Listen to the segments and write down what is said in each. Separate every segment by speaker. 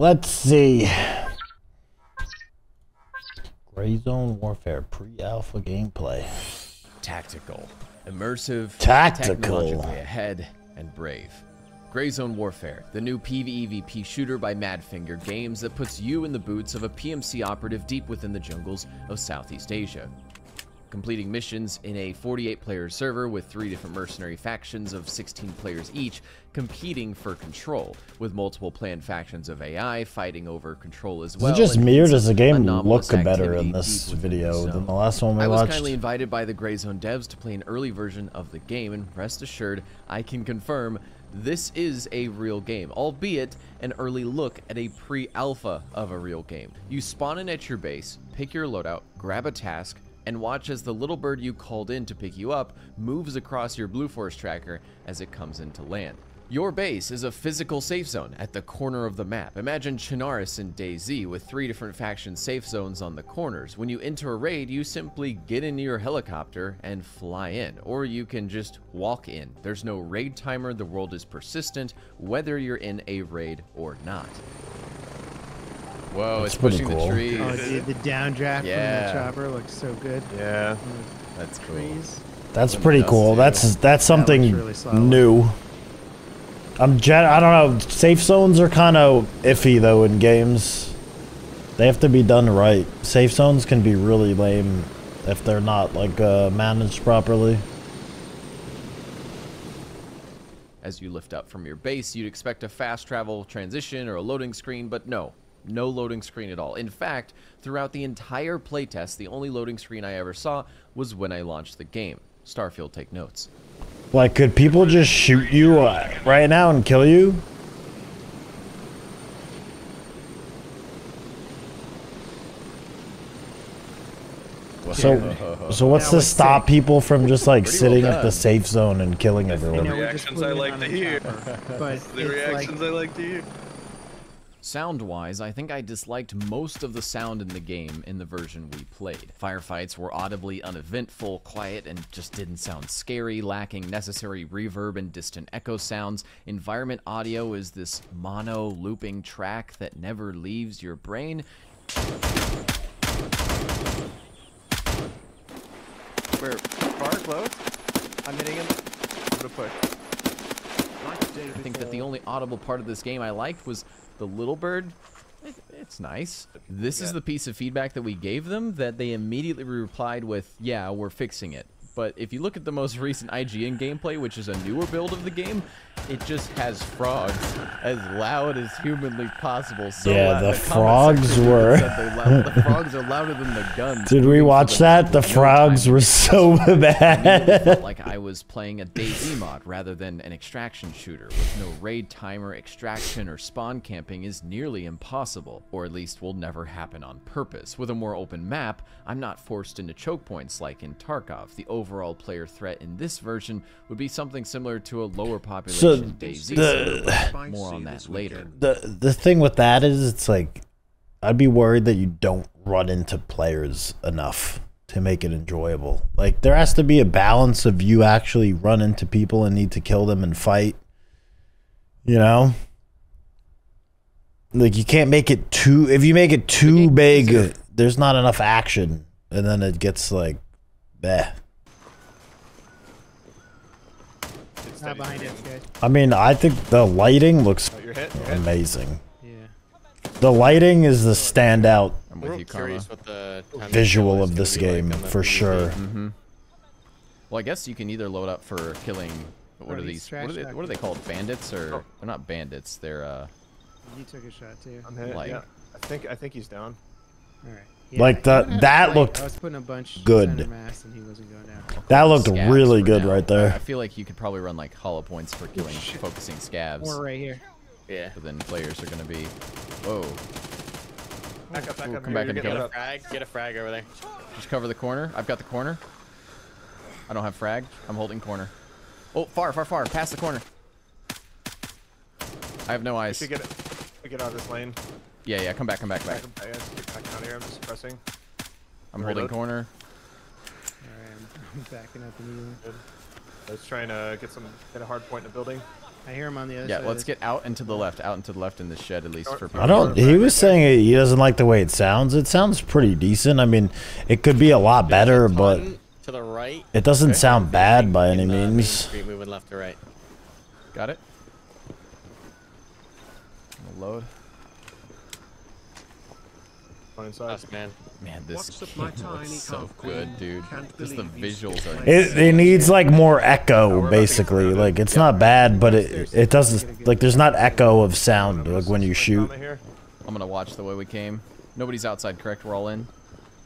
Speaker 1: Let's see. Gray Zone Warfare pre-alpha gameplay.
Speaker 2: Tactical, immersive,
Speaker 1: Tactical.
Speaker 2: technologically ahead, and brave. Gray Zone Warfare, the new PvEVP shooter by Madfinger Games that puts you in the boots of a PMC operative deep within the jungles of Southeast Asia. Completing missions in a 48 player server with three different mercenary factions of 16 players each, competing for control, with multiple planned factions of AI fighting over control as
Speaker 1: Is
Speaker 2: well.
Speaker 1: it just me or does the game look better in this video than the last one we watched.
Speaker 2: I was kindly invited by the Gray Zone devs to play an early version of the game, and rest assured, I can confirm this is a real game, albeit an early look at a pre-alpha of a real game. You spawn in at your base, pick your loadout, grab a task, and watch as the little bird you called in to pick you up moves across your Blue Force tracker as it comes into land. Your base is a physical safe zone at the corner of the map. Imagine Chernarus in DayZ with three different faction safe zones on the corners. When you enter a raid, you simply get into your helicopter and fly in, or you can just walk in. There's no raid timer, the world is persistent, whether you're in a raid or not. Whoa,
Speaker 1: That's
Speaker 2: it's
Speaker 1: pretty
Speaker 2: pushing
Speaker 1: cool.
Speaker 2: the tree.
Speaker 3: Oh, dude, the downdraft
Speaker 2: Yeah.
Speaker 3: from the chopper looks so good.
Speaker 4: Yeah.
Speaker 2: That's cool.
Speaker 3: Trees.
Speaker 1: That's
Speaker 2: When
Speaker 1: pretty cool.
Speaker 2: too.
Speaker 1: That's that's something
Speaker 3: really
Speaker 1: new. I'm gen- I don't know. Safe zones are kind of iffy though in games. They have to be done right. Safe zones can be really lame if they're not like uh, managed properly.
Speaker 2: As you lift up from your base, you'd expect a fast travel transition or a loading screen, but no, no loading screen at all. In fact, throughout the entire playtest, the only loading screen I ever saw was when I launched the game. Starfield, take notes.
Speaker 1: Like, could people just shoot you uh, right now and kill you? So, so what's
Speaker 3: That
Speaker 1: to
Speaker 3: was
Speaker 1: stop people from just like
Speaker 2: Pretty
Speaker 1: sitting
Speaker 2: well
Speaker 1: at the safe zone and killing
Speaker 3: You
Speaker 1: everyone?
Speaker 3: know, we
Speaker 4: reactions I like to hear.
Speaker 3: chopper, But
Speaker 4: The reactions
Speaker 3: like,
Speaker 4: I like to hear.
Speaker 2: Sound wise, I think I disliked most of the sound in the game in the version we played. Firefights were audibly uneventful, quiet, and just didn't sound scary, lacking necessary reverb and distant echo sounds. Environment audio is this mono looping track that never leaves your brain.
Speaker 4: We're Far close? I'm hitting him. I'm gonna push.
Speaker 2: I think that the only audible part of this game I liked was the little bird. It, it's nice. This is the piece of feedback that we gave them that they immediately replied with, "Yeah, we're fixing it." But if you look at the most recent IGN gameplay, which is a newer build of the game, it just has frogs as loud as humanly possible. So
Speaker 1: Yeah, the
Speaker 2: comment
Speaker 1: frogs were-
Speaker 2: loud- the frogs are louder than the guns.
Speaker 1: Did we watch that? The frogs were so bad.
Speaker 2: felt like I was playing a DayZ mod rather than an extraction shooter with no raid timer, extraction, or spawn camping is nearly impossible, or at least will never happen on purpose. With a more open map, I'm not forced into choke points like in Tarkov. The overall player threat in this version would be something similar to a lower population DayZ
Speaker 1: the-
Speaker 2: server, more on that later.
Speaker 1: the the thing with that is it's like I'd be worried that you don't run into players enough to make it enjoyable. Like there has to be a balance of you actually run into people and need to kill them and fight. You know? Like you can't make it too if you make it too big, there's not enough action and then it gets like bleh.
Speaker 4: It's
Speaker 3: not behind it, guys.
Speaker 1: I mean, I think the lighting looks
Speaker 4: Oh, you're hit. You're hit.
Speaker 1: amazing.
Speaker 3: Yeah.
Speaker 1: The lighting is the standout
Speaker 2: I'm with you, Karma.
Speaker 5: curious what the
Speaker 1: visual of this
Speaker 5: gonna like
Speaker 1: game for sure.
Speaker 2: Mm-hmm. Well, I guess you can either load up for killing. What are
Speaker 3: Or
Speaker 2: these?
Speaker 3: these
Speaker 2: What are, they, what are they called? Bandits or
Speaker 4: Oh.
Speaker 2: they're not bandits? They're uh.
Speaker 3: You took a shot too.
Speaker 4: I'm hit.
Speaker 2: Like-
Speaker 4: yeah. I think I think he's down.
Speaker 3: All right.
Speaker 1: Like the-
Speaker 3: even
Speaker 1: that
Speaker 3: flank,
Speaker 1: looked
Speaker 3: I was putting a bunch
Speaker 1: good.
Speaker 3: mass and he wasn't going down.
Speaker 1: That looked
Speaker 2: scabs
Speaker 1: really good
Speaker 2: now.
Speaker 1: right there.
Speaker 2: I I feel like you could probably run like hollow points for killing, focusing scabs.
Speaker 3: More right here.
Speaker 5: Yeah.
Speaker 2: But then players are gonna be. Whoa!
Speaker 4: Back up, back
Speaker 2: Ooh,
Speaker 4: up.
Speaker 2: come
Speaker 4: You're-
Speaker 2: back
Speaker 4: you're
Speaker 5: Get a frag. Get a frag over there.
Speaker 2: Just cover the corner. I've got the corner. I don't have frag. I'm holding corner. Oh, far, far, far. Past the corner. I have no
Speaker 4: We
Speaker 2: eyes.
Speaker 4: should get it. We get out of this lane.
Speaker 2: Yeah, yeah. Come back, come back, back.
Speaker 4: Back up. Yeah, just get back out here. I'm just pressing.
Speaker 2: I'm holding
Speaker 4: Reload.
Speaker 2: corner.
Speaker 3: All right, I'm, I'm backing up immediately.
Speaker 4: Good. I was trying to get some get a hard point in the building.
Speaker 3: I hear him on the other
Speaker 2: Yeah,
Speaker 3: side.
Speaker 2: let's get out and to the left, out and to the left in the shed at least for people.
Speaker 1: I don't. He was saying he doesn't like the way it sounds. It sounds pretty decent. I mean, it could be a lot better, but
Speaker 5: to the right.
Speaker 1: it doesn't sound bad by any
Speaker 5: the
Speaker 1: means.
Speaker 5: street, moving left to right.
Speaker 2: Got it. Gonna Load.
Speaker 6: One inside.
Speaker 5: Us, man.
Speaker 2: Man, this
Speaker 7: What's up, my
Speaker 2: game
Speaker 7: tiny
Speaker 2: looks so good, dude. Just the visuals are.
Speaker 1: It, it needs like more echo, basically. Like it's not bad, but it it doesn't like there's not echo of sound like when you shoot.
Speaker 2: I'm gonna watch the way we came. Nobody's outside, correct? We're all in.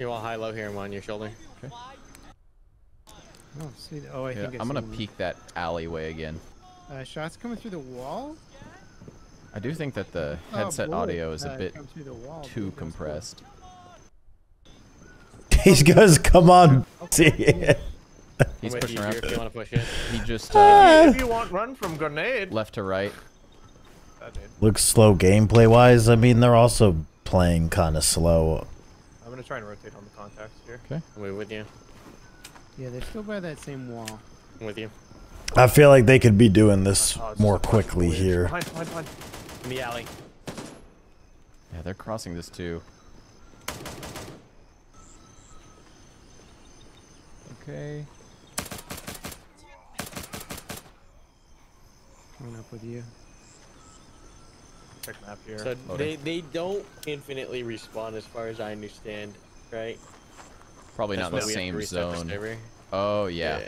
Speaker 5: You want high low here and one on your shoulder.
Speaker 3: Oh, see, oh, I
Speaker 2: Yeah,
Speaker 3: think I
Speaker 2: I'm gonna peek that alleyway again.
Speaker 3: Uh, shots coming through the wall.
Speaker 2: I do think that the
Speaker 3: Oh,
Speaker 2: headset
Speaker 3: boy.
Speaker 2: audio is a bit
Speaker 3: come through the wall,
Speaker 2: too
Speaker 3: dude, that's cool.
Speaker 2: compressed.
Speaker 1: He goes, "Come on, see.
Speaker 2: He's pushing around.
Speaker 5: if you want to push it.
Speaker 2: He just uh,
Speaker 6: If you want run from grenade.
Speaker 2: left to right.
Speaker 1: Looks slow gameplay wise. I mean, they're also playing kind of slow.
Speaker 6: I'm gonna try and rotate on the contacts here. Okay.
Speaker 5: I'm with you.
Speaker 3: Yeah, they're still by that same wall.
Speaker 5: I'm with you.
Speaker 1: I feel like they could be doing this
Speaker 6: Oh,
Speaker 1: more
Speaker 6: just a bunch of
Speaker 1: quickly here.
Speaker 6: Behind, behind, behind.
Speaker 5: In the alley.
Speaker 2: Yeah, they're crossing this too. Okay.
Speaker 3: Coming up with you.
Speaker 6: Check map here.
Speaker 5: So
Speaker 2: Loading.
Speaker 5: they they don't infinitely respawn as far as I understand, right?
Speaker 2: Probably
Speaker 5: That's
Speaker 2: not in the
Speaker 5: we have to
Speaker 2: same zone.
Speaker 5: server.
Speaker 2: Oh yeah.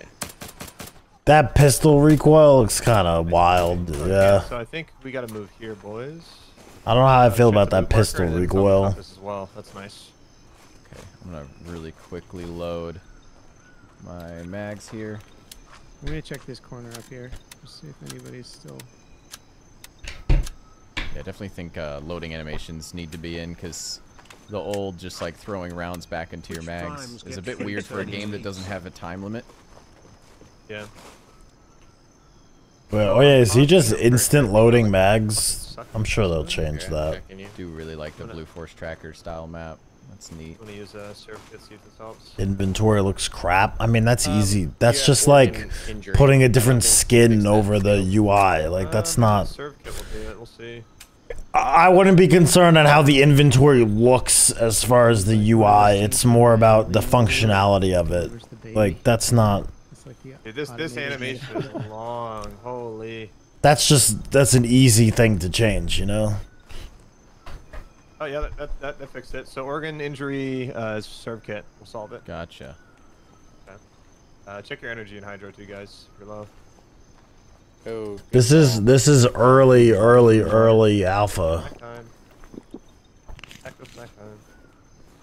Speaker 1: That pistol recoil looks kind of wild.
Speaker 6: Okay,
Speaker 1: Yeah,
Speaker 6: So I think we gotta move here, boys.
Speaker 1: I don't know how I feel about that pistol
Speaker 6: and then some
Speaker 1: recoil.
Speaker 6: compass as well. That's nice.
Speaker 2: Okay, I'm gonna really quickly load my mags here.
Speaker 3: I'm gonna check this corner up here. Just see if anybody's still.
Speaker 2: Yeah, I definitely think uh, loading animations need to be in because the old just like throwing rounds back into your mags is a bit weird for a game that doesn't have a time limit.
Speaker 6: Yeah.
Speaker 1: But, oh yeah, is he just instant loading mags? I'm sure they'll change
Speaker 5: Okay,
Speaker 1: that.
Speaker 5: checking you.
Speaker 2: Do really like the Blue Force Tracker style map. That's neat.
Speaker 6: I'm gonna use a uh, surf see if this helps.
Speaker 1: Inventory looks crap. I mean, that's
Speaker 5: Um,
Speaker 1: easy. That's
Speaker 5: yeah,
Speaker 1: just like
Speaker 5: injury.
Speaker 1: putting a different skin over the
Speaker 5: skill.
Speaker 1: UI. Like that's
Speaker 6: Uh,
Speaker 1: not.
Speaker 6: the kit will do it. We'll see.
Speaker 1: I I wouldn't be concerned on how the inventory looks as far as the UI. It's more about the functionality of it.
Speaker 3: Where's the baby?
Speaker 1: Like that's not.
Speaker 3: It's like the
Speaker 6: Dude, this this animation is long. Holy.
Speaker 1: That's just that's an easy thing to change, you know.
Speaker 6: Oh yeah, that, that, that, that fixed it. So organ injury uh, is serve kit. We'll solve it.
Speaker 2: Gotcha.
Speaker 6: Uh, check your energy and hydro too, guys. If you're low.
Speaker 5: Oh, good
Speaker 1: This is this is early, early, early alpha.
Speaker 6: Snack time. Active snack time.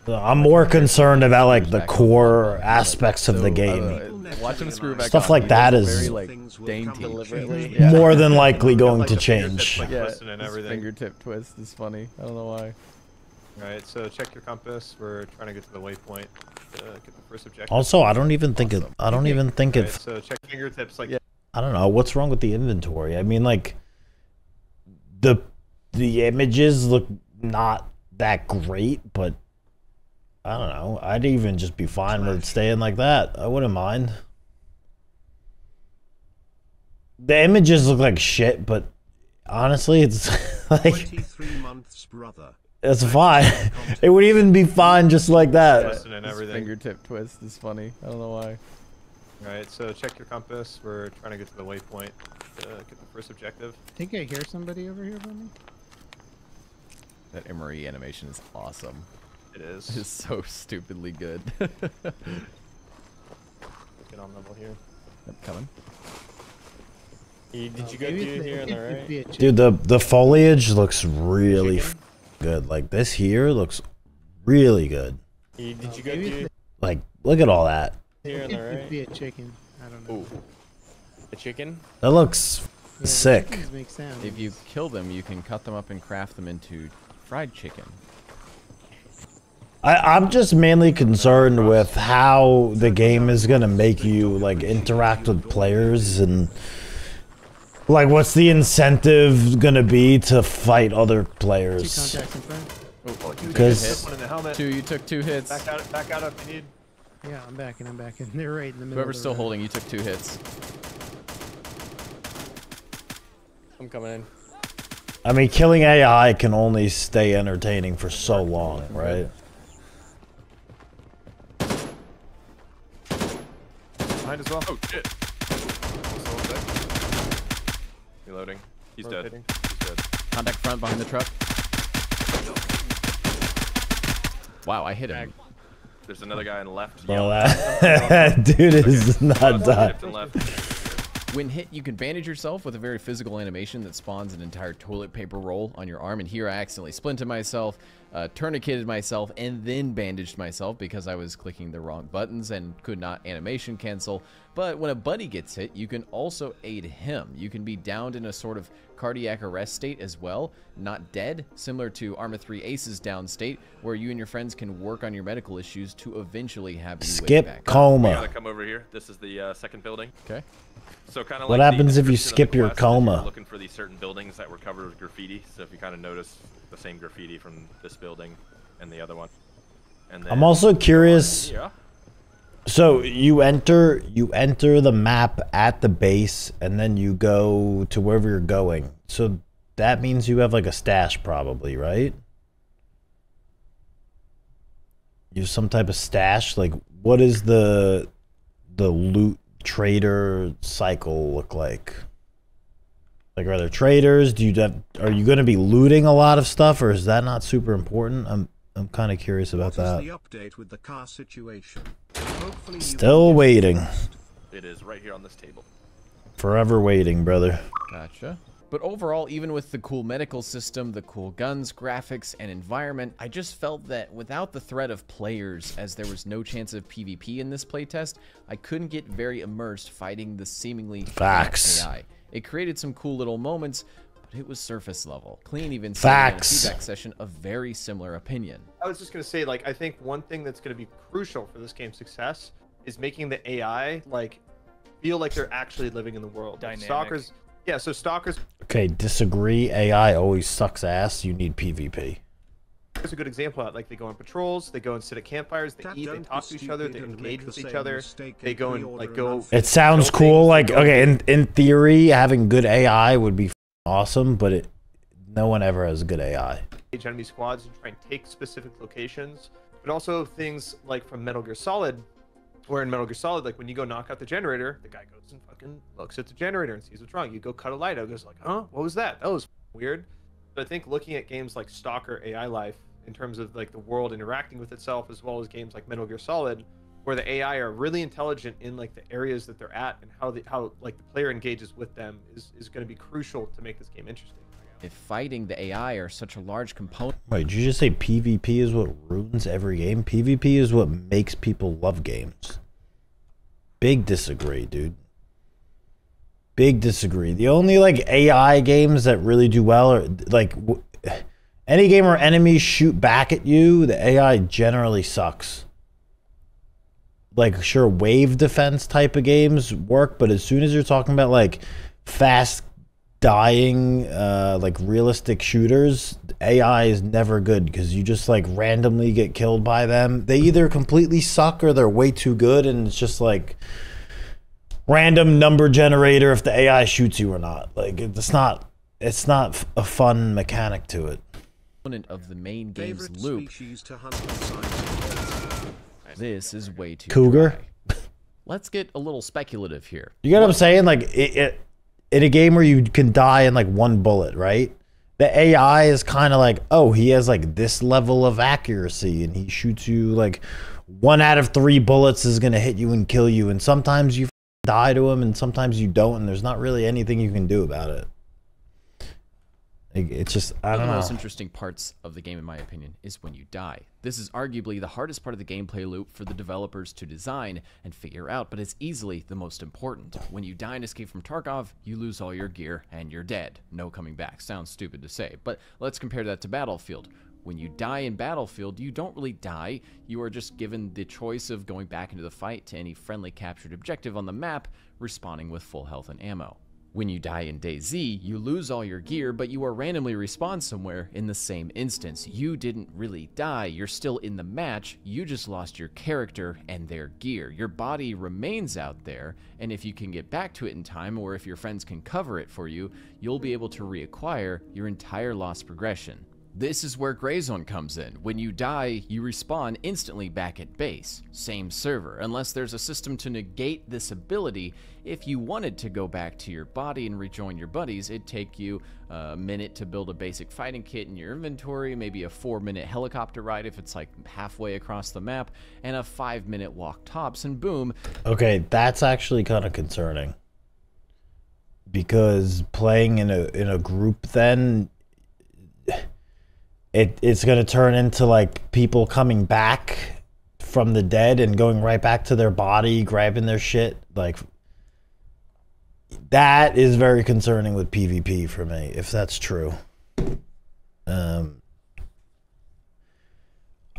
Speaker 1: I'm more concerned about like the core aspects of the game.
Speaker 2: Uh, watch him screw back
Speaker 1: Stuff
Speaker 2: on.
Speaker 1: like
Speaker 2: He
Speaker 1: that
Speaker 2: does
Speaker 1: is-
Speaker 2: very like dainty.
Speaker 7: come
Speaker 5: Deliberately.
Speaker 2: Yeah.
Speaker 1: More than likely going to change.
Speaker 2: Yeah,
Speaker 6: twisting and
Speaker 2: his
Speaker 6: everything.
Speaker 2: fingertip twist is funny. I don't know why.
Speaker 6: Alright, so check your compass. We're trying to get to the waypoint. To get the first objective.
Speaker 1: Also, I don't even think it. I don't even think
Speaker 6: Alright,
Speaker 1: it.
Speaker 6: so check fingertips. Like
Speaker 2: Yeah.
Speaker 1: I don't know what's wrong with the inventory. I mean, like the the images look not that great, but I don't know. I'd even just be fine with staying like that. I wouldn't mind. The images look like shit, but honestly, it's like
Speaker 7: 23 months, brother.
Speaker 1: it's fine. It would even be fine just like that.
Speaker 2: His fingertip twist is funny. I don't know why.
Speaker 6: Alright, so check your compass. We're trying to get to the waypoint. To get the first objective.
Speaker 3: I think I hear somebody over here by me.
Speaker 2: That MRE animation is awesome.
Speaker 6: It is.
Speaker 2: It is so stupidly good.
Speaker 6: Get on level here.
Speaker 2: Yep, coming.
Speaker 5: You- did
Speaker 3: Uh,
Speaker 5: you go
Speaker 3: maybe
Speaker 5: through here on
Speaker 3: it
Speaker 5: the right?
Speaker 3: be a chick.
Speaker 1: Dude, the the foliage looks really f- good. Like this here looks really good.
Speaker 5: You- did you go
Speaker 3: maybe
Speaker 5: through
Speaker 1: Like, look at all that.
Speaker 5: here on
Speaker 3: It
Speaker 5: the
Speaker 3: could
Speaker 5: right?
Speaker 3: be a chicken. I don't know.
Speaker 5: Ooh. The chicken?
Speaker 1: That looks
Speaker 3: Yeah,
Speaker 1: sick.
Speaker 3: Make sounds.
Speaker 2: If you kill them, you can cut them up and craft them into fried chicken.
Speaker 1: I, I'm just mainly concerned with how the game is gonna make you like interact with players and like what's the incentive gonna be to fight other players?
Speaker 3: contacts in front.
Speaker 2: Oh, oh
Speaker 1: Because
Speaker 6: One in
Speaker 2: two, you took two hits.
Speaker 6: Back out, back out if you need.
Speaker 3: Yeah, I'm back and I'm back and they're right in the middle.
Speaker 2: Whoever's
Speaker 3: of the
Speaker 2: still
Speaker 3: road.
Speaker 2: holding, you took two hits.
Speaker 5: I'm coming in.
Speaker 1: I mean, killing AI can only stay entertaining for so long, right?
Speaker 6: Behind as well.
Speaker 4: Oh shit.
Speaker 6: Just a little bit.
Speaker 4: Reloading. He's
Speaker 6: Rotating.
Speaker 4: dead. He's dead.
Speaker 2: Contact front behind the truck. Wow, I hit him.
Speaker 4: There's another guy on the left.
Speaker 1: Well,
Speaker 4: yelling.
Speaker 1: that dude is not done.
Speaker 4: Left and left.
Speaker 2: When hit, you can bandage yourself with a very physical animation that spawns an entire toilet paper roll on your arm. And here I accidentally splinted myself, uh, tourniqueted myself, and then bandaged myself because I was clicking the wrong buttons and could not animation cancel. But when a buddy gets hit, you can also aid him. You can be downed in a sort of cardiac arrest state as well, not dead, similar to Arma 3 ACE's down state, where you and your friends can work on your medical issues to eventually have you
Speaker 1: Skip
Speaker 2: back up.
Speaker 1: Coma.
Speaker 4: gotta come over here. This is the uh, second building.
Speaker 2: Okay.
Speaker 4: So kind of
Speaker 1: What
Speaker 4: like the
Speaker 1: happens if you skip your
Speaker 4: quest, is you're
Speaker 1: coma?
Speaker 4: Looking for these certain buildings that were covered with graffiti. So if you kind of notice the same graffiti from this building and the other one, and then
Speaker 1: I'm also curious. So you enter you enter the map at the base and then you go to wherever you're going. So that means you have like a stash probably, right? You have some type of stash like what is the the loot trader cycle look like? Like are there traders? Do you have, are you going to be looting a lot of stuff or is that not super important? I'm I'm kind of curious about
Speaker 7: What is
Speaker 1: that.
Speaker 7: the update with the car situation? Hopefully
Speaker 1: Still waiting.
Speaker 4: It is right here on this table.
Speaker 1: Forever waiting, brother.
Speaker 2: Gotcha. But overall, even with the cool medical system, the cool guns, graphics, and environment, I just felt that without the threat of players, as there was no chance of PvP in this playtest, I couldn't get very immersed fighting the seemingly flat
Speaker 1: Facts.
Speaker 2: AI. It created some cool little moments, but it was surface level. Klean even said in a feedback session a very similar opinion.
Speaker 6: I was just gonna say, like, I think one thing that's gonna be crucial for this game's success is making the AI like feel like they're actually living in the world. Like, stalkers, yeah. So stalkers
Speaker 1: Okay, disagree. AI always sucks ass. You need PvP.
Speaker 6: Is a good example. of. Like they go on patrols, they go and sit at campfires, they
Speaker 7: Dad,
Speaker 6: eat, they talk to each other, they engage with
Speaker 7: the
Speaker 6: each other. They go and like go.
Speaker 1: It sounds cool. Like, okay, in in theory, having good AI would be awesome, but it no one ever has good AI.
Speaker 6: engage enemy squads and try and take specific locations, but also things like from Metal Gear Solid, where in Metal Gear Solid, like when you go knock out the generator, the guy goes and fucking looks at the generator and sees what's wrong. You go cut a light out, goes like, huh, what was that? That was weird. But I think looking at games like Stalker A-Life in terms of like the world interacting with itself, as well as games like Metal Gear Solid, where the AI are really intelligent in like the areas that they're at and how the how like the player engages with them is is going to be crucial to make this game interesting.
Speaker 2: If fighting the AI are such a large component
Speaker 1: Wait, did you just say PvP is what ruins every game? PvP is what makes people love games. Big disagree, dude. Big disagree. The only like AI games that really do well are like w- any game where enemies shoot back at you, the AI generally sucks. Like sure, wave defense type of games work, but as soon as you're talking about like fast dying uh like realistic shooters ai is never good because you just like randomly get killed by them. They either completely suck or they're way too good and it's just like random number generator if the ai shoots you or not. Like it's not it's not a fun mechanic to it
Speaker 2: of the main game's loop,
Speaker 7: to hunt
Speaker 2: this is way too
Speaker 1: Cougar?
Speaker 2: dry. Let's get a little speculative here.
Speaker 1: you get what i'm saying like it, it in a game where you can die in like one bullet right the ai is kind of like oh he has like this level of accuracy and he shoots you like one out of three bullets is gonna hit you and kill you and sometimes you die to him and sometimes you don't and there's not really anything you can do about it Like, it's just i
Speaker 2: One of
Speaker 1: don't
Speaker 2: the most interesting parts of the game, in my opinion, is when you die. This is arguably the hardest part of the gameplay loop for the developers to design and figure out, but it's easily the most important. When you die and escape from Tarkov, you lose all your gear and you're dead. No coming back. Sounds stupid to say, but let's compare that to Battlefield. When you die in Battlefield, you don't really die. You are just given the choice of going back into the fight to any friendly captured objective on the map, respawning with full health and ammo. When you die in DayZ, you lose all your gear, but you are randomly respawned somewhere in the same instance. You didn't really die, you're still in the match, you just lost your character and their gear. Your body remains out there, and if you can get back to it in time, or if your friends can cover it for you, you'll be able to reacquire your entire lost progression. This is where Grayzone comes in. When you die, you respawn instantly back at base. Same server, unless there's a system to negate this ability. If you wanted to go back to your body and rejoin your buddies, it'd take you a minute to build a basic fighting kit in your inventory, maybe a four minute helicopter ride if it's like halfway across the map, and a five minute walk tops, and boom,
Speaker 1: Okay, that's actually kind of concerning. Because playing in a in a group then it it's going to turn into like people coming back from the dead and going right back to their body, grabbing their shit like that is very concerning with PvP for me if that's true. Um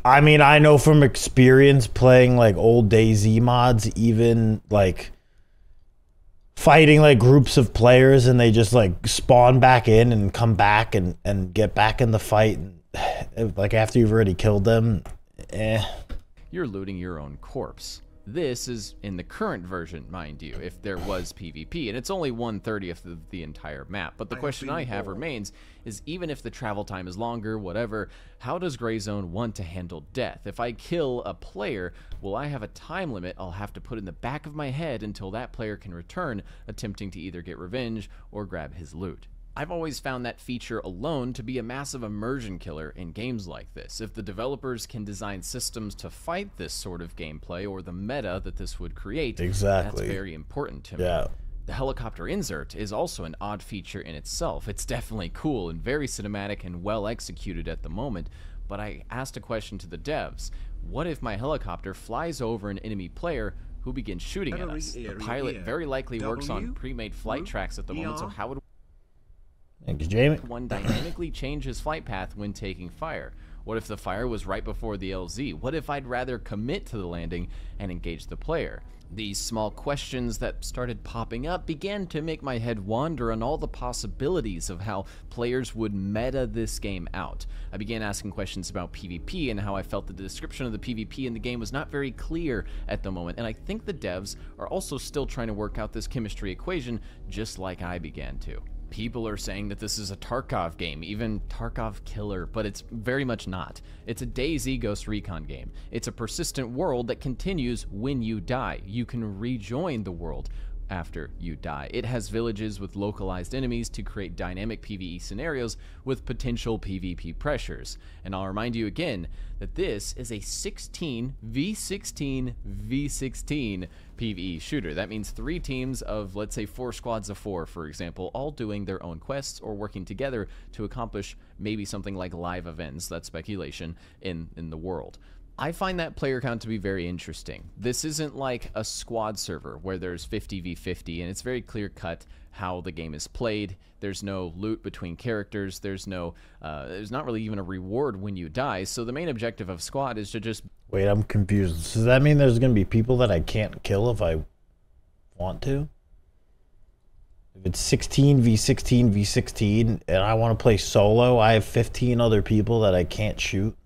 Speaker 1: I mean, I know from experience playing like old DayZ mods, even like fighting like groups of players and they just like spawn back in and come back and, and get back in the fight. And, like after you've already killed them, eh.
Speaker 2: you're looting your own corpse. This is in the current version, mind you, if there was PvP, and it's only 130th of the entire map. But the
Speaker 7: I
Speaker 2: question I have
Speaker 7: warned.
Speaker 2: remains is even if the travel time is longer, whatever, how does Grayzone want to handle death? If I kill a player, will I have a time limit I'll have to put in the back of my head until that player can return, attempting to either get revenge or grab his loot? I've always found that feature alone to be a massive immersion killer in games like this. If the developers can design systems to fight this sort of gameplay or the meta that this would create,
Speaker 1: Exactly.
Speaker 2: that's very important to me.
Speaker 1: Yeah.
Speaker 2: The helicopter insert is also an odd feature in itself. It's definitely cool and very cinematic and well executed at the moment, but I asked a question to the devs. What if my helicopter flies over an enemy player who begins shooting at us? The pilot very likely works on pre-made flight tracks at the moment, so how would
Speaker 1: Thanks, Jamie.
Speaker 2: one dynamically change his flight path when taking fire? What if the fire was right before the LZ? What if I'd rather commit to the landing and engage the player? These small questions that started popping up began to make my head wander on all the possibilities of how players would meta this game out. I began asking questions about PvP and how I felt the description of the PvP in the game was not very clear at the moment, and I think the devs are also still trying to work out this chemistry equation just like I began to. People are saying that this is a Tarkov game, even Tarkov Killer, but it's very much not. It's a DayZ Ghost Recon game. It's a persistent world that continues when you die. You can rejoin the world after you die. It has villages with localized enemies to create dynamic PvE scenarios with potential PvP pressures. And I'll remind you again that this is a 16 v16 v16 PvE shooter. That means three teams of, let's say, four squads of four, for example, all doing their own quests or working together to accomplish maybe something like live events, that's speculation, in, in the world. I find that player count to be very interesting. This isn't like a squad server where there's 50v50 and it's very clear cut how the game is played. There's no loot between characters. There's no, uh, there's not really even a reward when you die. So the main objective of squad is to just
Speaker 1: Wait, I'm confused. Does that mean there's going to be people that I can't kill if I want to? If it's 16 v 16 v 16 and I want to play solo, I have 15 other people that I can't shoot.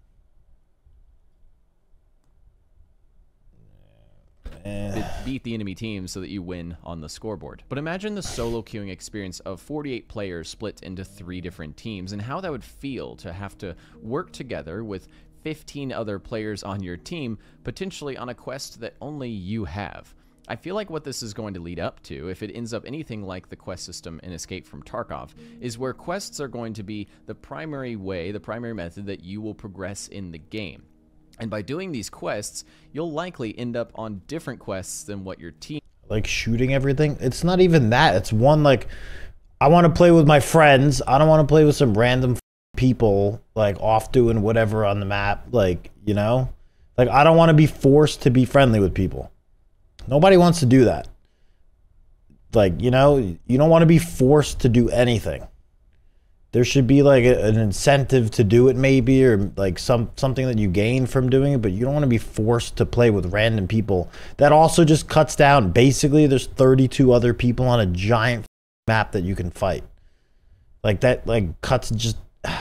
Speaker 2: To beat the enemy team so that you win on the scoreboard. But imagine the solo queuing experience of 48 players split into three different teams and how that would feel to have to work together with 15 other players on your team, potentially on a quest that only you have. I feel like what this is going to lead up to, if it ends up anything like the quest system in Escape from Tarkov, is where quests are going to be the primary way, the primary method that you will progress in the game. And by doing these quests, you'll likely end up on different quests than what your team
Speaker 1: like shooting everything. It's not even that. It's one like I want to play with my friends. I don't want to play with some random people like off doing whatever on the map. Like you know, like I don't want to be forced to be friendly with people. Nobody wants to do that. Like you know, you don't want to be forced to do anything. There should be like a, an incentive to do it, maybe, or like some something that you gain from doing it. But you don't want to be forced to play with random people. That also just cuts down. Basically, there's 32 other people on a giant map that you can fight. Like that, like cuts just.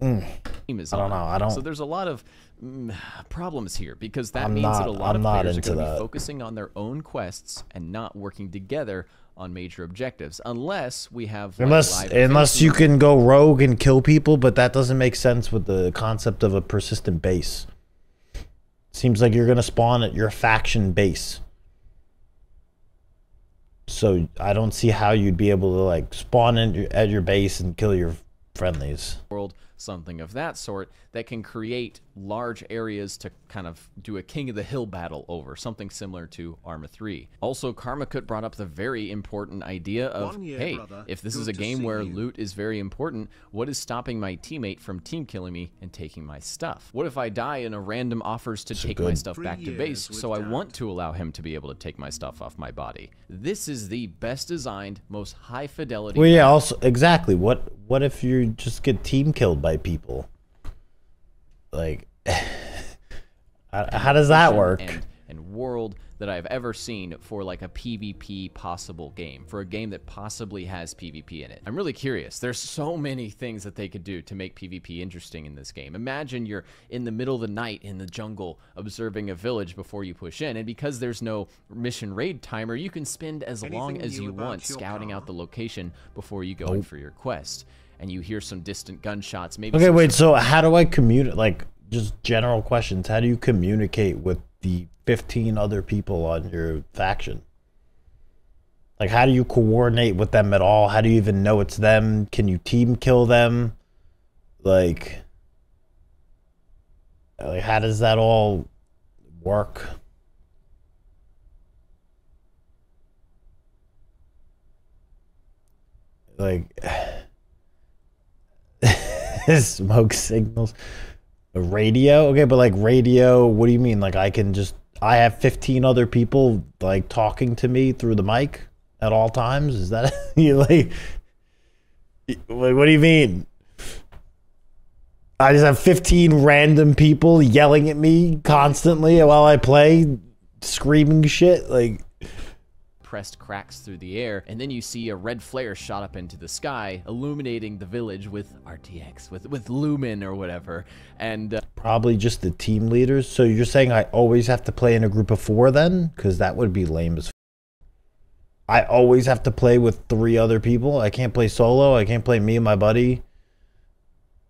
Speaker 1: Mm. I don't know, I don't-
Speaker 2: So there's a lot of mm, problems here because that
Speaker 1: I'm
Speaker 2: means that a lot
Speaker 1: I'm
Speaker 2: of players are going to be focusing on their own quests and not working together on major objectives, unless we have like,
Speaker 1: Unless unless you can go rogue and kill people, but that doesn't make sense with the concept of a persistent base. Seems like you're gonna spawn at your faction base. So I don't see how you'd be able to like spawn in at your base and kill your friendlies.
Speaker 2: world, something of that sort, that can create large areas to kind of do a king of the hill battle over, something similar to Arma 3. Also, Karmakut brought up the very important idea of
Speaker 7: year,
Speaker 2: hey,
Speaker 7: brother.
Speaker 2: if this is a game where
Speaker 7: you."
Speaker 2: loot is very important, what is stopping my teammate from team killing me and taking my stuff? What if I die and a random offers to take my stuff
Speaker 7: Three
Speaker 2: back to base,
Speaker 7: with
Speaker 2: so I want to allow him to be able to take my stuff off my body? This is the best designed, most high fidelity.
Speaker 1: Well, yeah. Also, exactly. What what if you just get team killed by people? Like, how, how does that work?
Speaker 2: And, and world that I've ever seen for like a PvP possible game, for a game that possibly has PvP in it. I'm really curious. There's so many things that they could do to make PvP interesting in this game. Imagine you're in the middle of the night in the jungle observing a village before you push in, and because there's no mission raid timer, you can spend as long as you want scouting
Speaker 7: car?
Speaker 2: out the location before you go in for your quest. And you hear some distant gunshots, maybe
Speaker 1: Okay, wait. So how do I communicate? Like, just general questions. How do you communicate with the fifteen other people on your faction? Like, how do you coordinate with them at all? How do you even know it's them? Can you team kill them? Like, like how does that all work? Like. smoke signals. A radio? Okay but like radio what do you mean? Like i can just i have 15 other people like talking to me through the mic at all times? Is that you like like, what do you mean? I just have 15 random people yelling at me constantly while i play screaming shit like
Speaker 2: pressed cracks through the air, and then you see a red flare shot up into the sky, illuminating the village with RTX, with with Lumen or whatever. And uh,
Speaker 1: probably just the team leaders. So you're saying i always have to play in a group of four then? Because that would be lame as i always have to play with three other people. I can't play solo. I can't play me and my buddy.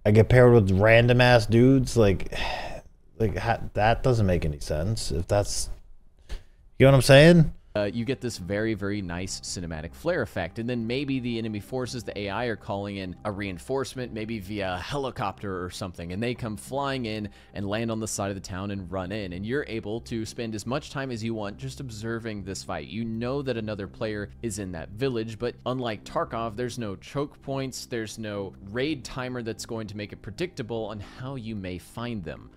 Speaker 1: I get paired with random ass dudes. Like like ha- that doesn't make any sense if that's you know what i'm saying
Speaker 2: uh, you get this very, very nice cinematic flare effect. And then maybe the enemy forces, the AI, are calling in a reinforcement, maybe via a helicopter or something, and they come flying in and land on the side of the town and run in. And you're able to spend as much time as you want just observing this fight. You know that another player is in that village, but unlike Tarkov, there's no choke points, there's no raid timer that's going to make it predictable on how you may find them.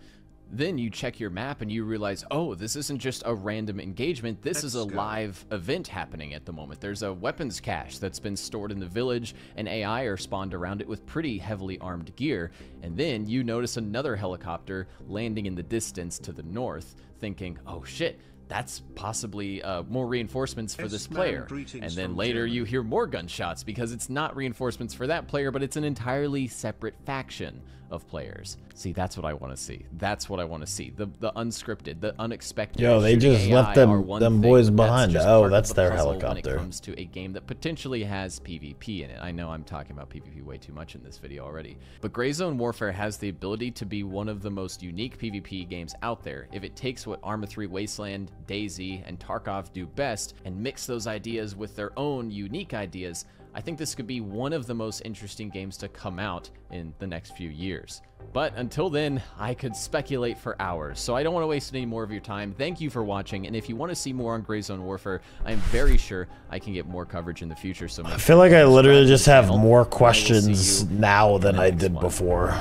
Speaker 2: Then you check your map and you realize, oh, this isn't just a random engagement. This is a
Speaker 7: go.
Speaker 2: live event happening at the moment. There's a weapons cache that's been stored in the village, and AI are spawned around it with pretty heavily armed gear. And then you notice another helicopter landing in the distance to the north, thinking, oh shit, that's possibly uh, more reinforcements for this player. And then later you hear more gunshots because it's not reinforcements for that player, but it's an entirely separate faction of players. See, that's what I want to see. That's what I want to see. The the unscripted, the unexpected.
Speaker 1: Yo, they just
Speaker 2: AI
Speaker 1: left them- them
Speaker 2: thing,
Speaker 1: boys
Speaker 2: but that's
Speaker 1: behind.
Speaker 2: just
Speaker 1: Oh, that's their helicopter.
Speaker 2: When it comes to a game that potentially has PvP in it. I know I'm talking about PvP way too much in this video already, but Gray Zone Warfare has the ability to be one of the most unique PvP games out there. If it takes what Arma 3 Wasteland, DayZ, and Tarkov do best and mix those ideas with their own unique ideas, I think this could be one of the most interesting games to come out in the next few years. But until then, I could speculate for hours, so I don't want to waste any more of your time. Thank you for watching, and if you want to see more on Gray Zone Warfare, I'm very sure I can get more coverage in the future. So
Speaker 1: i feel like i literally just have more
Speaker 2: questions
Speaker 1: questions now than i did before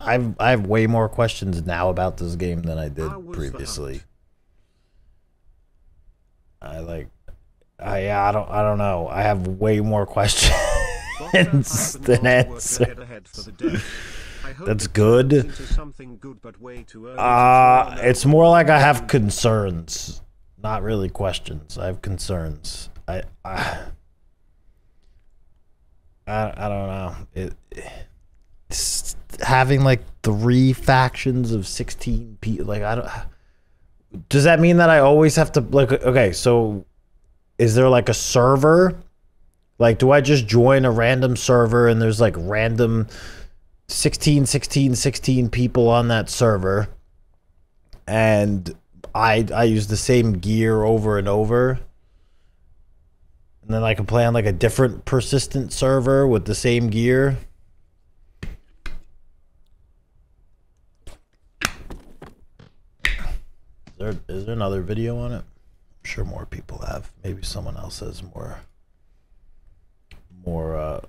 Speaker 1: I've I have way more questions now about this game than I did
Speaker 7: How was the
Speaker 1: previously. I like, I yeah, I don't I don't know. I have way more questions than answer. That's good. Uh, it's more like I have concerns, not really questions. I have concerns. I, I I, I don't know. It, it's having like three factions of 16 people like I don't Does that mean that I always have to like okay, so is there like a server? Like do I just join a random server and there's like random 16 16 16 people on that server and I I use the same gear over and over? And then I can play on like a different persistent server with the same gear. There, is there another video on it? I'm sure more people have. Maybe someone else has more more uh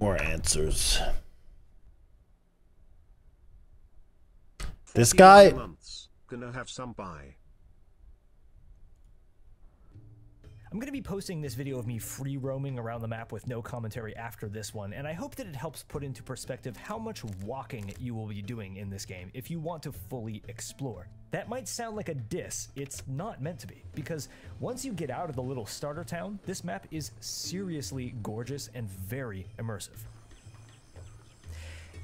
Speaker 1: more answers. This guy
Speaker 7: Months. Gonna have some buy.
Speaker 8: I'm going to be posting this video of me free roaming around the map with no commentary after this one, and I hope that it helps put into perspective how much walking you will be doing in this game if you want to fully explore. That might sound like a diss, it's not meant to be, because once you get out of the little starter town, this map is seriously gorgeous and very immersive.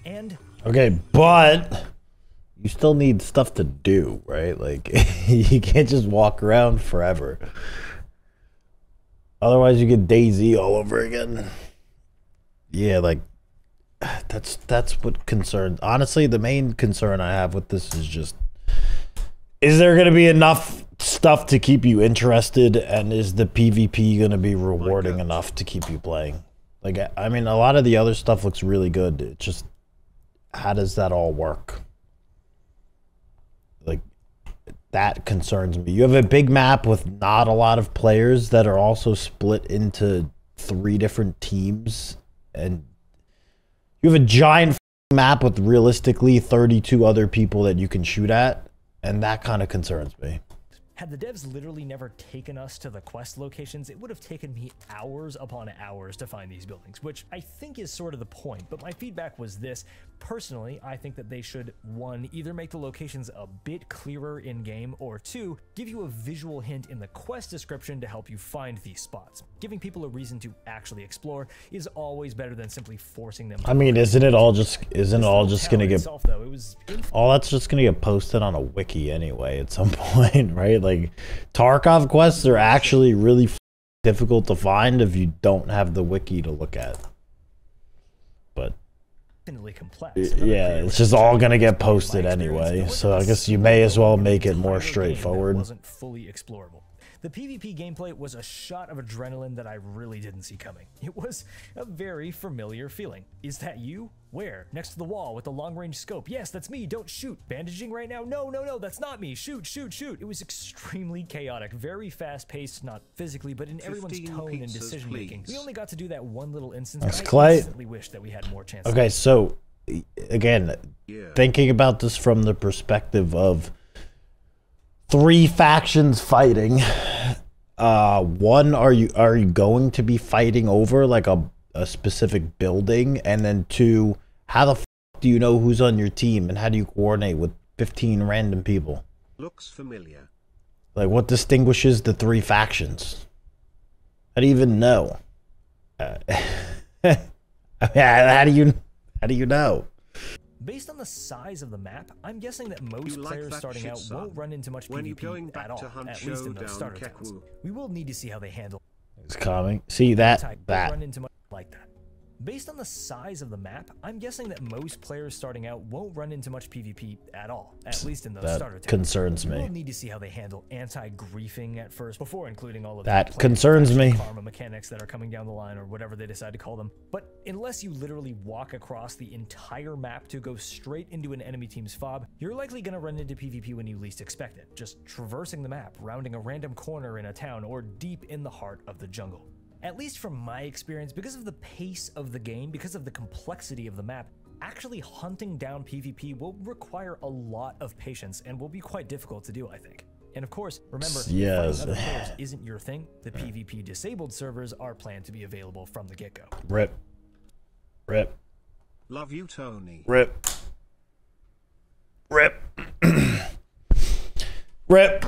Speaker 8: And
Speaker 1: Okay, but you still need stuff to do, right? Like you can't just walk around forever. Otherwise you get DayZ all over again. Yeah, like that's that's what concerns. Honestly, the main concern I have with this is just is there going to be enough stuff to keep you interested and is the PvP going to be rewarding enough to keep you playing? Like I- I mean a lot of the other stuff looks really good. It just how does that all work? Like that concerns me. You have a big map with not a lot of players that are also split into three different teams and you have a giant map with realistically 32 other people that you can shoot at and that kind of concerns me.
Speaker 8: Had the devs literally never taken us to the quest locations, it would have taken me hours upon hours to find these buildings, which I think is sort of the point. But my feedback was this personally, I think that they should, one, either make the locations a bit clearer in game, or two, give you a visual hint in the quest description to help you find these spots. Giving people a reason to actually explore is always better than simply forcing them.
Speaker 1: I mean, isn't it all just isn't it all just going to get
Speaker 8: itself, though, it was
Speaker 1: all that's just gonna get posted on a wiki anyway at some point, right? Like Tarkov quests are actually really f- difficult to find if you don't have the wiki to look at. But
Speaker 8: infinitely complex.
Speaker 1: yeah, it's just all gonna get posted anyway. So I guess you may as well make it more
Speaker 8: entire game that
Speaker 1: straightforward.
Speaker 8: wasn't fully explorable. The PvP gameplay was a shot of adrenaline that I really didn't see coming. It was a very familiar feeling. Is that you? Where? Next to the wall with the long range scope. Yes, that's me. Don't shoot. Bandaging right now? No, no, no, that's not me. Shoot, shoot, shoot. It was extremely chaotic, very fast paced, not physically, but in everyone's
Speaker 7: 15
Speaker 8: tone and decision making. We only got to do that one little instance.
Speaker 1: Thanks,
Speaker 8: and I instantly wish that we had more chances.
Speaker 1: Okay, so again,
Speaker 7: Yeah.
Speaker 1: thinking about this from the perspective of three factions fighting uh one are you are you going to be fighting over like a, a specific building and then two how the f- do you know who's on your team and how do you coordinate with 15 random people?
Speaker 7: Looks familiar.
Speaker 1: like what distinguishes the three factions? How do you even know? Uh, I mean, how do you how do you know?
Speaker 8: Based on the size of the map, I'm guessing that most
Speaker 7: like
Speaker 8: players
Speaker 7: that
Speaker 8: starting out won't run into much
Speaker 7: When
Speaker 8: PvP
Speaker 7: going back
Speaker 8: at all,
Speaker 7: to hunt
Speaker 8: at least in the
Speaker 7: Showdown,
Speaker 8: starter towns.
Speaker 7: Kekwu?
Speaker 8: We will need to see how they handle
Speaker 1: it's coming. See that that.
Speaker 8: run into much like that. Based on the size of the map, I'm guessing that most players starting out won't run into much PvP at all, at least in the
Speaker 1: that
Speaker 8: starter towns.
Speaker 1: concerns me.
Speaker 8: We'll need to see how they handle anti-griefing at first, before including all of
Speaker 1: That
Speaker 8: the
Speaker 1: concerns me.
Speaker 8: karma mechanics that are coming down the line, or whatever they decide to call them. But unless you literally walk across the entire map to go straight into an enemy team's fob, you're likely going to run into PvP when you least expect it, just traversing the map, rounding a random corner in a town, or deep in the heart of the jungle. At least from my experience, because of the pace of the game, because of the complexity of the map, actually hunting down PvP will require a lot of patience and will be quite difficult to do, I think. And of course, remember, if
Speaker 1: Yes.
Speaker 8: fighting other players isn't your thing, the PvP disabled servers are planned to be available from the get-go.
Speaker 1: rip rip
Speaker 7: Love you, Tony.
Speaker 1: Rip. Rip. Rip.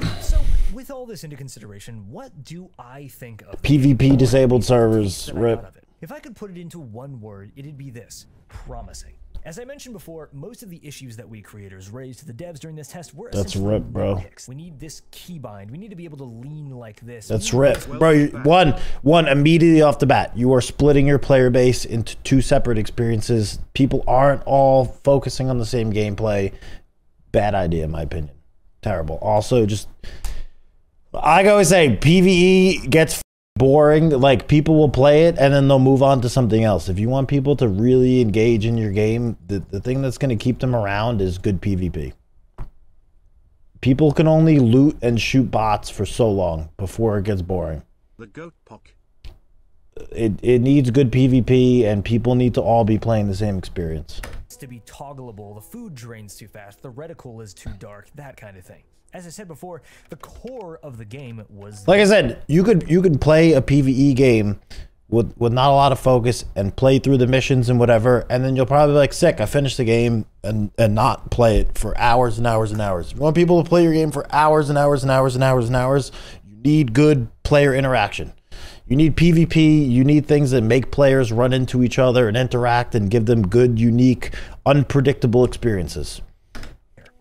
Speaker 8: With all this into consideration, what do I think of
Speaker 1: PvP disabled servers. Rip.
Speaker 8: got of it? If I could put it into one word, it'd be this promising. As I mentioned before, most of the issues that we creators raised to the devs during this test were
Speaker 1: That's rip, bro.
Speaker 8: nitpicks. We need this keybind. We need to be able to lean like this.
Speaker 1: That's rip, bro. you- One, one immediately off the bat, you are splitting your player base into two separate experiences. People aren't all focusing on the same gameplay. Bad idea, in my opinion. Terrible. Also, just I always say PVE gets boring. Like people will play it and then they'll move on to something else. If you want people to really engage in your game, the, the thing that's going to keep them around is good PvP. People can only loot and shoot bots for so long before it gets boring.
Speaker 7: The goat puck.
Speaker 1: It it needs good PvP and people need to all be playing the same experience.
Speaker 8: to be toggleable, the food drains too fast, the reticle is too dark, that kind of thing. As I said before, the core of the game was
Speaker 1: Like I said, you could you could play a PvE game with with not a lot of focus and play through the missions and whatever, and then you'll probably be like sick. I finished the game and and not play it for hours and hours and hours. If you want people to play your game for hours and hours and hours and hours and hours, you need good player interaction. You need PvP. You need things that make players run into each other and interact and give them good, unique, unpredictable experiences.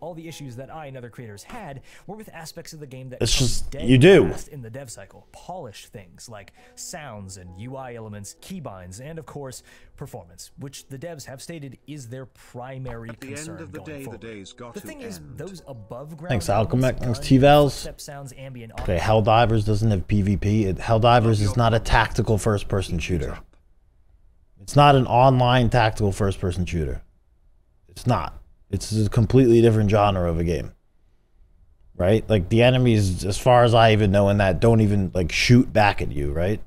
Speaker 8: All the issues that I and other creators had were with aspects of the game that
Speaker 1: It's just- you do.
Speaker 8: in the dev cycle. Polish things like sounds and UI elements, keybinds, and of course performance, which the devs have stated is their primary
Speaker 7: At the
Speaker 8: concern
Speaker 7: end of the
Speaker 8: going
Speaker 7: day, the
Speaker 8: forward.
Speaker 7: day's got
Speaker 8: The
Speaker 7: to
Speaker 8: thing is,
Speaker 7: end.
Speaker 8: those above ground
Speaker 1: Thanks, Alchemech. Thanks,
Speaker 8: guns,
Speaker 1: T-Vals.
Speaker 8: sounds, ambient
Speaker 1: Okay, Helldivers doesn't have PvP. It, Helldivers is not a tactical first-person shooter. It's not an online tactical first-person shooter. It's not. It's a completely different genre of a game. Right? Like the enemies, as far as I even know in that, don't even like shoot back at you, right?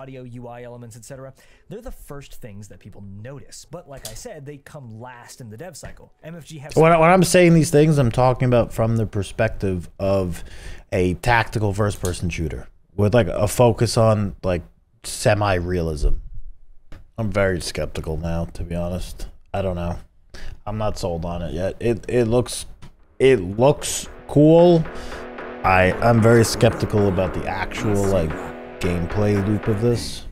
Speaker 8: audio, UI elements, etc. They're the first things that people notice. But like I said, they come last in the dev cycle. MFG have
Speaker 1: When, I- when I'm saying these things, I'm talking about from the perspective of a tactical first person shooter with like a focus on like semi realism. I'm very skeptical now, to be honest. I don't know. I'm not sold on it yet. It it looks it looks cool. I I'm very skeptical about the actual like gameplay loop of this.